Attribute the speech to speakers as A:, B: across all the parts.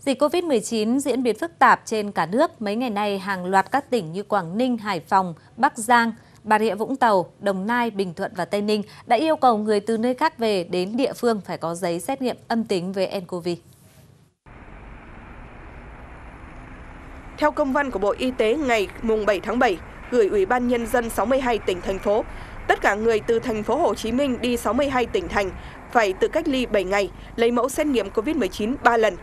A: Dịch COVID-19 diễn biến phức tạp trên cả nước. Mấy ngày nay, hàng loạt các tỉnh như Quảng Ninh, Hải Phòng, Bắc Giang, Bà Rịa Vũng Tàu, Đồng Nai, Bình Thuận và Tây Ninh đã yêu cầu người từ nơi khác về đến địa phương phải có giấy xét nghiệm âm tính với nCoV.
B: Theo công văn của Bộ Y tế ngày 7 tháng 7, gửi Ủy ban Nhân dân 62 tỉnh, thành phố, tất cả người từ thành phố Hồ Chí Minh đi 62 tỉnh thành phải tự cách ly 7 ngày, lấy mẫu xét nghiệm COVID-19 3 lần.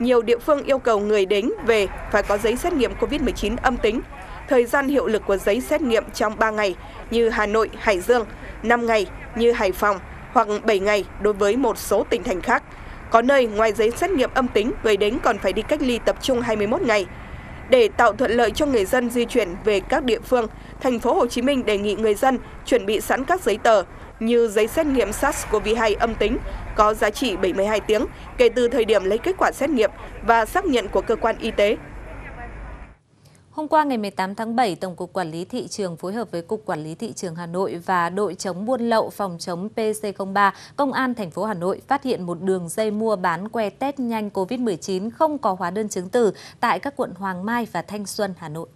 B: Nhiều địa phương yêu cầu người đến về phải có giấy xét nghiệm COVID-19 âm tính. Thời gian hiệu lực của giấy xét nghiệm trong 3 ngày như Hà Nội, Hải Dương, 5 ngày như Hải Phòng hoặc 7 ngày đối với một số tỉnh thành khác. Có nơi ngoài giấy xét nghiệm âm tính, người đến còn phải đi cách ly tập trung 21 ngày. Để tạo thuận lợi cho người dân di chuyển về các địa phương, thành phố Hồ Chí Minh đề nghị người dân chuẩn bị sẵn các giấy tờ như giấy xét nghiệm SARS-CoV-2 âm tính có giá trị 72 tiếng kể từ thời điểm lấy kết quả xét nghiệm và xác nhận của cơ quan y tế.
A: Hôm qua ngày 18 tháng 7, Tổng cục Quản lý thị trường phối hợp với Cục Quản lý thị trường Hà Nội và đội chống buôn lậu phòng chống PC03 Công an thành phố Hà Nội phát hiện một đường dây mua bán que test nhanh COVID-19 không có hóa đơn chứng từ tại các quận Hoàng Mai và Thanh Xuân, Hà Nội.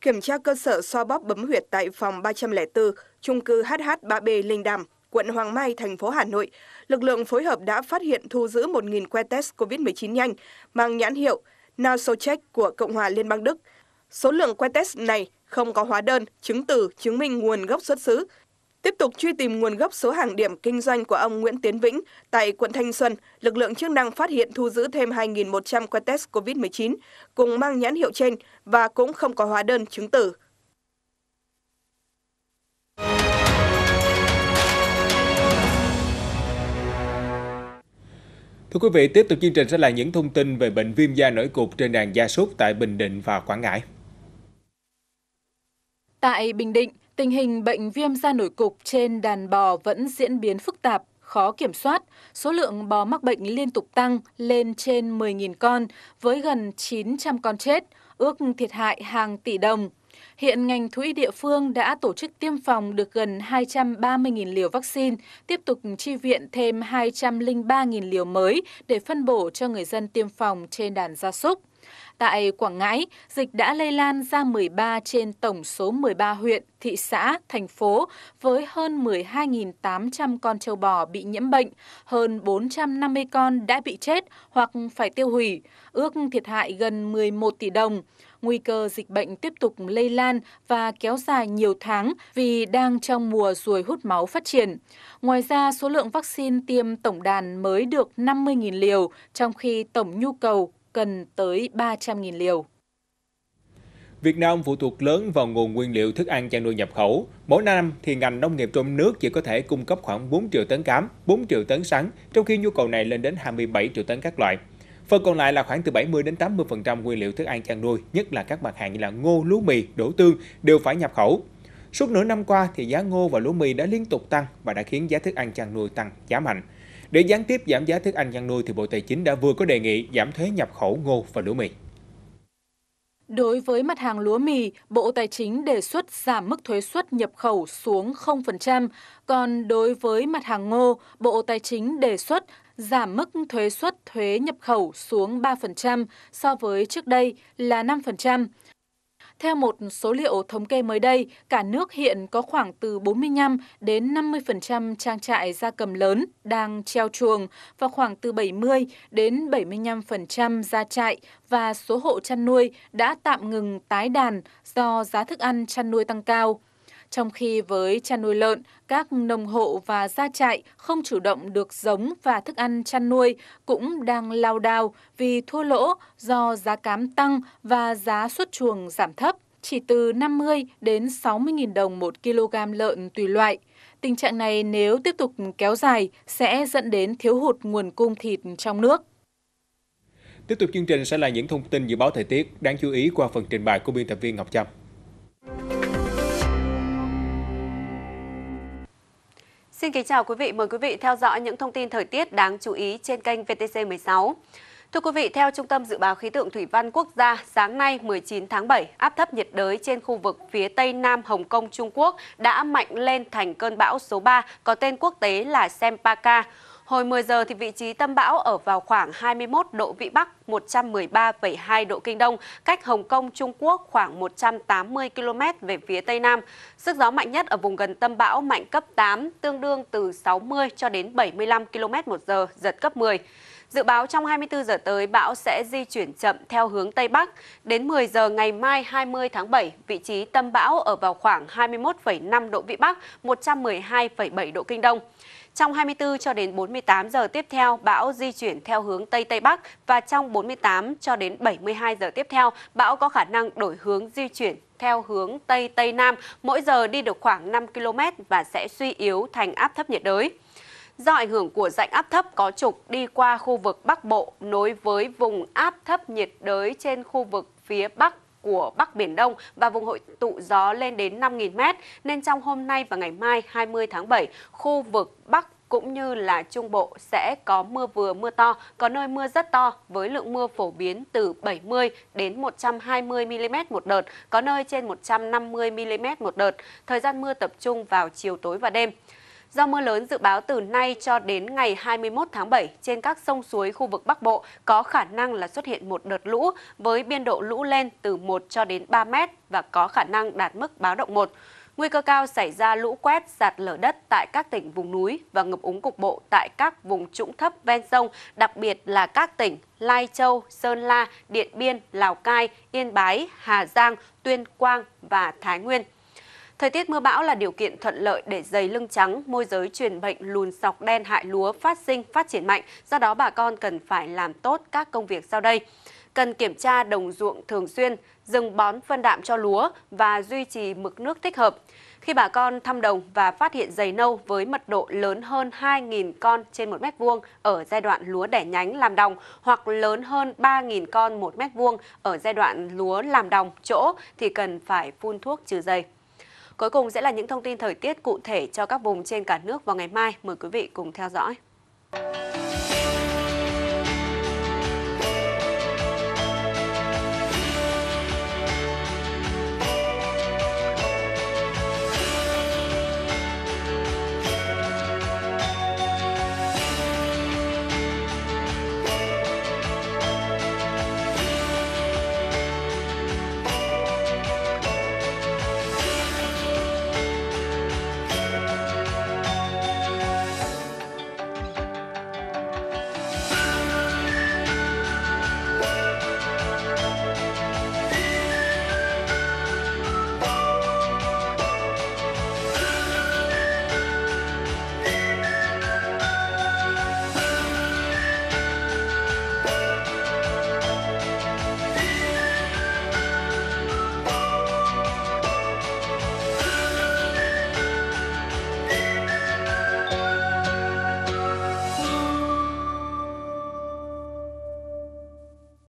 B: Kiểm tra cơ sở xoa bóp bấm huyệt tại phòng 304, trung cư HH3B Linh Đàm, quận Hoàng Mai, thành phố Hà Nội, lực lượng phối hợp đã phát hiện thu giữ 1.000 que test COVID-19 nhanh mang nhãn hiệu Nasocheck của Cộng hòa Liên bang Đức. Số lượng que test này không có hóa đơn, chứng từ chứng minh nguồn gốc xuất xứ. Tiếp tục truy tìm nguồn gốc số hàng điểm kinh doanh của ông Nguyễn Tiến Vĩnh tại quận Thanh Xuân, lực lượng chức năng phát hiện thu giữ thêm 2.100 que test COVID-19 cùng mang nhãn hiệu trên và cũng không có hóa đơn chứng từ.
C: Thưa quý vị, tiếp tục chương trình sẽ là những thông tin về bệnh viêm da nổi cục trên đàn gia súc tại Bình Định và Quảng Ngãi.
D: Tại Bình Định, tình hình bệnh viêm da nổi cục trên đàn bò vẫn diễn biến phức tạp, khó kiểm soát. Số lượng bò mắc bệnh liên tục tăng lên trên 10.000 con với gần 900 con chết, ước thiệt hại hàng tỷ đồng. Hiện ngành thú y địa phương đã tổ chức tiêm phòng được gần 230.000 liều vaccine, tiếp tục chi viện thêm 203.000 liều mới để phân bổ cho người dân tiêm phòng trên đàn gia súc. Tại Quảng Ngãi, dịch đã lây lan ra 13 trên tổng số 13 huyện, thị xã, thành phố với hơn 12.800 con trâu bò bị nhiễm bệnh, hơn 450 con đã bị chết hoặc phải tiêu hủy, ước thiệt hại gần 11 tỷ đồng nguy cơ dịch bệnh tiếp tục lây lan và kéo dài nhiều tháng vì đang trong mùa ruồi hút máu phát triển. Ngoài ra, số lượng vaccine tiêm tổng đàn mới được 50.000 liều, trong khi tổng nhu cầu cần tới 300.000 liều.
C: Việt Nam phụ thuộc lớn vào nguồn nguyên liệu thức ăn chăn nuôi nhập khẩu. Mỗi năm thì ngành nông nghiệp trong nước chỉ có thể cung cấp khoảng 4 triệu tấn cám, 4 triệu tấn sắn, trong khi nhu cầu này lên đến 27 triệu tấn các loại. Phần còn lại là khoảng từ 70 đến 80% nguyên liệu thức ăn chăn nuôi, nhất là các mặt hàng như là ngô, lúa mì, đổ tương đều phải nhập khẩu. Suốt nửa năm qua thì giá ngô và lúa mì đã liên tục tăng và đã khiến giá thức ăn chăn nuôi tăng giá mạnh. Để gián tiếp giảm giá thức ăn chăn nuôi thì Bộ Tài chính đã vừa có đề nghị giảm thuế nhập khẩu ngô và lúa mì.
D: Đối với mặt hàng lúa mì, Bộ Tài chính đề xuất giảm mức thuế suất nhập khẩu xuống 0%, còn đối với mặt hàng ngô, Bộ Tài chính đề xuất giảm mức thuế suất thuế nhập khẩu xuống 3% so với trước đây là 5%. Theo một số liệu thống kê mới đây, cả nước hiện có khoảng từ 45 đến 50% trang trại gia cầm lớn đang treo chuồng và khoảng từ 70 đến 75% gia trại và số hộ chăn nuôi đã tạm ngừng tái đàn do giá thức ăn chăn nuôi tăng cao. Trong khi với chăn nuôi lợn, các nông hộ và gia trại không chủ động được giống và thức ăn chăn nuôi cũng đang lao đao vì thua lỗ do giá cám tăng và giá xuất chuồng giảm thấp, chỉ từ 50 đến 60.000 đồng một kg lợn tùy loại. Tình trạng này nếu tiếp tục kéo dài sẽ dẫn đến thiếu hụt nguồn cung thịt trong nước.
C: Tiếp tục chương trình sẽ là những thông tin dự báo thời tiết đáng chú ý qua phần trình bày của biên tập viên Ngọc Trâm.
E: Xin kính chào quý vị, mời quý vị theo dõi những thông tin thời tiết đáng chú ý trên kênh VTC 16. Thưa quý vị, theo Trung tâm Dự báo Khí tượng Thủy văn Quốc gia, sáng nay 19 tháng 7, áp thấp nhiệt đới trên khu vực phía tây nam Hồng Kông, Trung Quốc đã mạnh lên thành cơn bão số 3 có tên quốc tế là Sempaka. Hồi 10 giờ thì vị trí tâm bão ở vào khoảng 21 độ Vĩ Bắc, 113,2 độ Kinh Đông, cách Hồng Kông, Trung Quốc khoảng 180 km về phía Tây Nam. Sức gió mạnh nhất ở vùng gần tâm bão mạnh cấp 8, tương đương từ 60 cho đến 75 km một giờ, giật cấp 10. Dự báo trong 24 giờ tới, bão sẽ di chuyển chậm theo hướng Tây Bắc. Đến 10 giờ ngày mai 20 tháng 7, vị trí tâm bão ở vào khoảng 21,5 độ Vĩ Bắc, 112,7 độ Kinh Đông. Trong 24 cho đến 48 giờ tiếp theo, bão di chuyển theo hướng Tây Tây Bắc và trong 48 cho đến 72 giờ tiếp theo, bão có khả năng đổi hướng di chuyển theo hướng Tây Tây Nam, mỗi giờ đi được khoảng 5 km và sẽ suy yếu thành áp thấp nhiệt đới. Do ảnh hưởng của rãnh áp thấp có trục đi qua khu vực Bắc Bộ nối với vùng áp thấp nhiệt đới trên khu vực phía Bắc của Bắc Biển Đông và vùng hội tụ gió lên đến 5.000m nên trong hôm nay và ngày mai 20 tháng 7, khu vực Bắc cũng như là Trung Bộ sẽ có mưa vừa mưa to, có nơi mưa rất to với lượng mưa phổ biến từ 70 đến 120 mm một đợt, có nơi trên 150 mm một đợt. Thời gian mưa tập trung vào chiều tối và đêm. Do mưa lớn dự báo từ nay cho đến ngày 21 tháng 7 trên các sông suối khu vực Bắc Bộ có khả năng là xuất hiện một đợt lũ với biên độ lũ lên từ 1 cho đến 3 mét và có khả năng đạt mức báo động 1. Nguy cơ cao xảy ra lũ quét, sạt lở đất tại các tỉnh vùng núi và ngập úng cục bộ tại các vùng trũng thấp ven sông, đặc biệt là các tỉnh Lai Châu, Sơn La, Điện Biên, Lào Cai, Yên Bái, Hà Giang, Tuyên Quang và Thái Nguyên. Thời tiết mưa bão là điều kiện thuận lợi để dày lưng trắng, môi giới truyền bệnh lùn sọc đen hại lúa phát sinh, phát triển mạnh. Do đó bà con cần phải làm tốt các công việc sau đây. Cần kiểm tra đồng ruộng thường xuyên, dừng bón phân đạm cho lúa và duy trì mực nước thích hợp. Khi bà con thăm đồng và phát hiện dày nâu với mật độ lớn hơn 2.000 con trên 1 mét vuông ở giai đoạn lúa đẻ nhánh làm đồng hoặc lớn hơn 3.000 con 1 mét vuông ở giai đoạn lúa làm đồng chỗ thì cần phải phun thuốc trừ dày. Cuối cùng sẽ là những thông tin thời tiết cụ thể cho các vùng trên cả nước vào ngày mai. Mời quý vị cùng theo dõi.